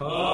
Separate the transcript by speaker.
Speaker 1: Oh.